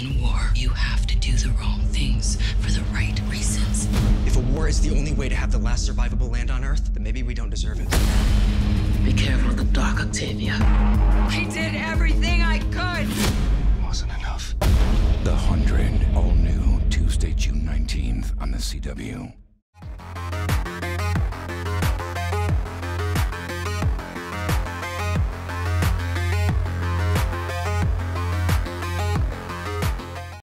In war, you have to do the wrong things for the right reasons. If a war is the only way to have the last survivable land on Earth, then maybe we don't deserve it. Be careful of the dark, Octavia. I did everything I could. Wasn't enough. The Hundred, all new Tuesday, June 19th on the CW.